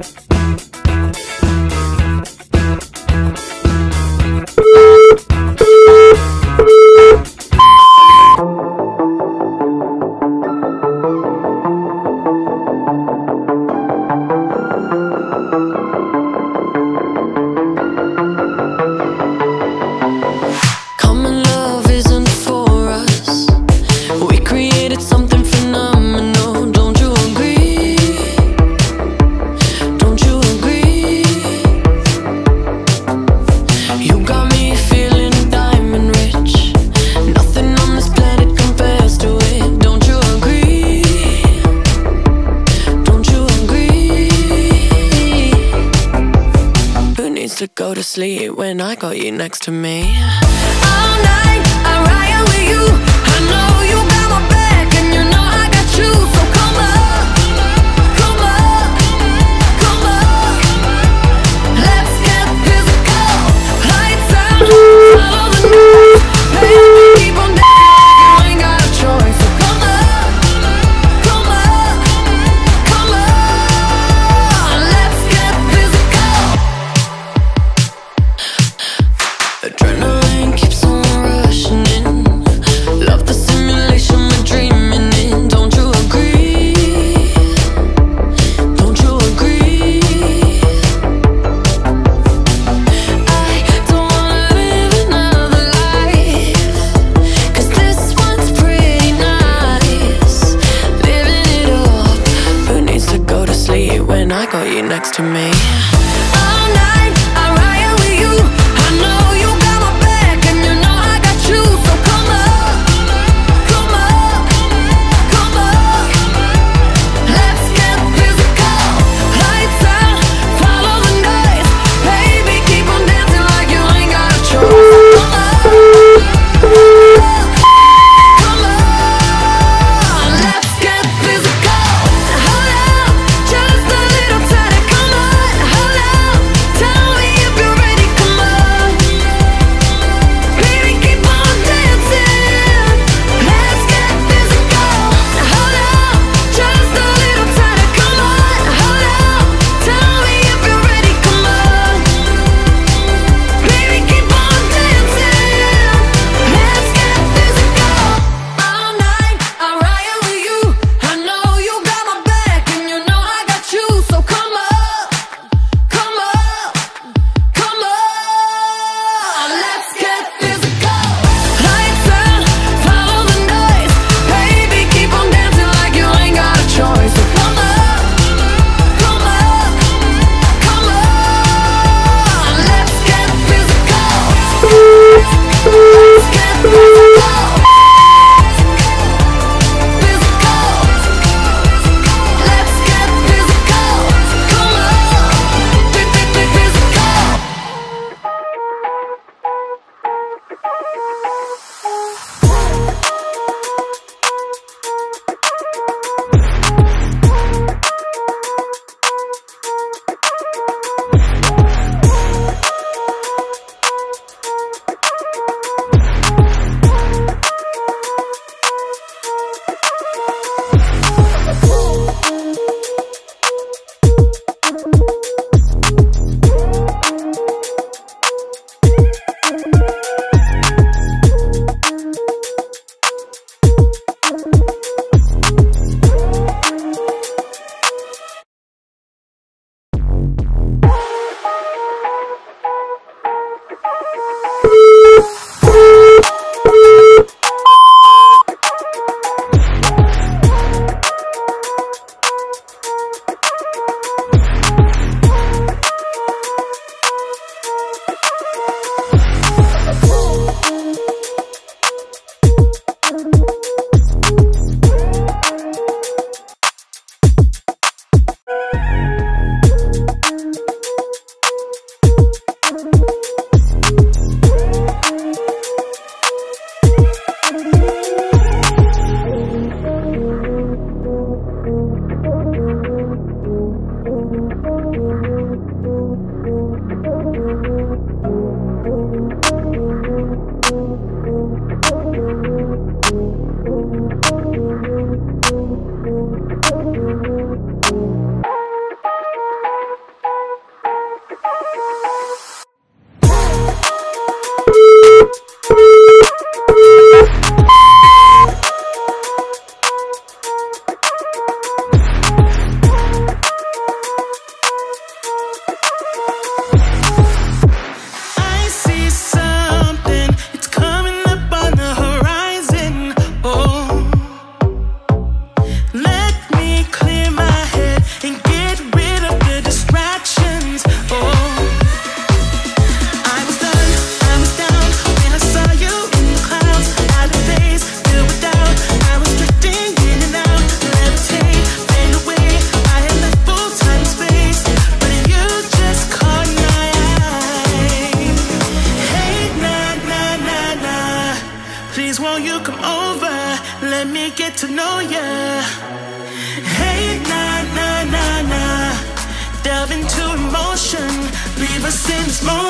Música sleep when I got you next to me. All night, I'm riding with you. to know ya. Hey, nah, nah, nah, nah. Delve into emotion, leave us in this moment.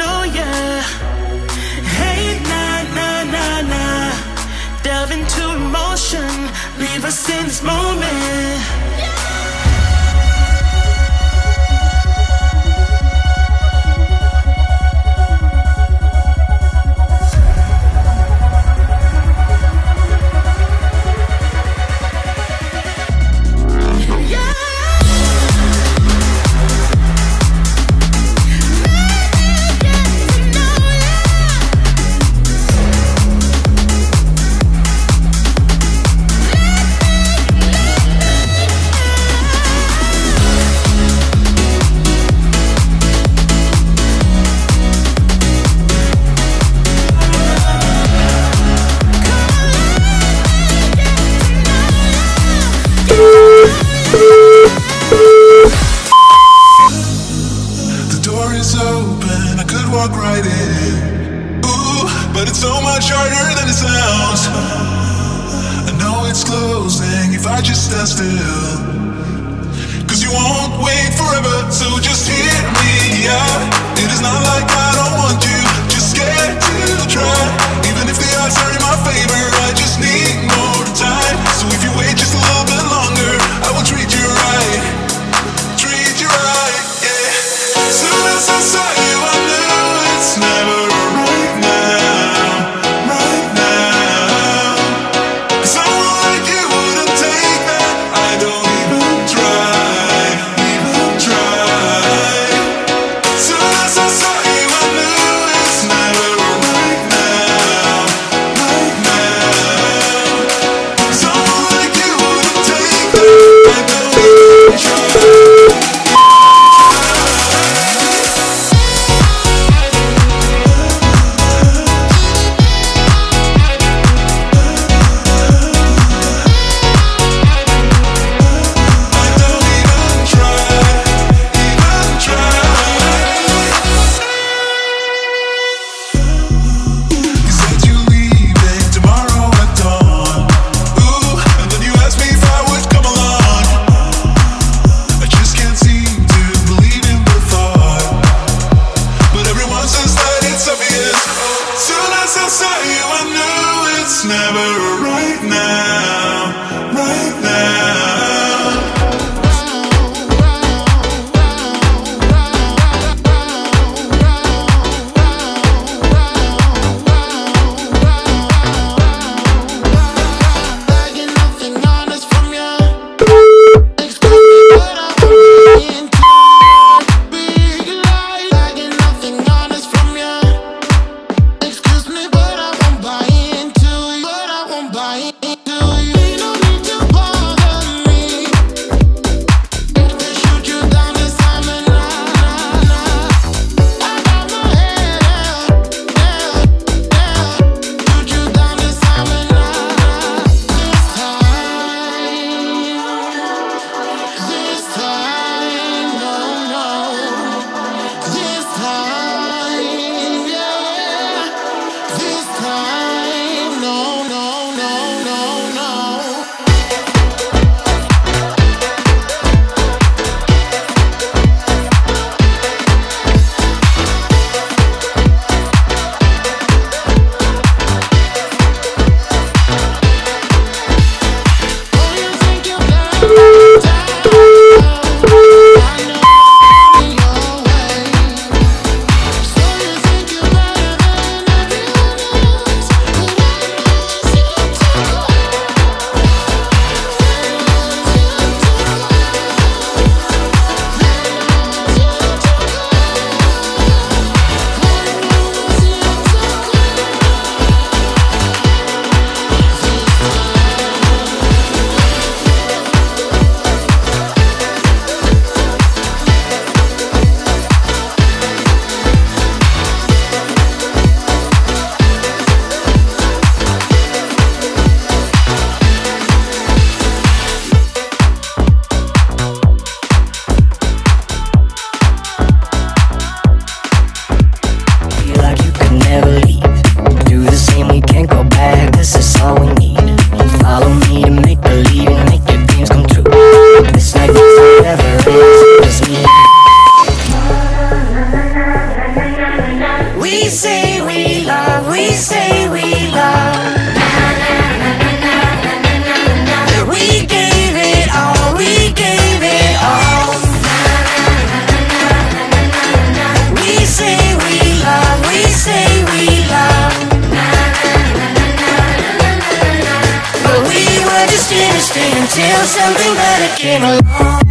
know ya. Hey, nah, nah, nah, nah. Delve into emotion, leave us in this moment. Just stand still? Cause you won't wait forever, so just hit me up. It is not like I don't want you, just scared to try. Even if the odds are in my favor, I just need. Until something better came along.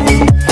Innocent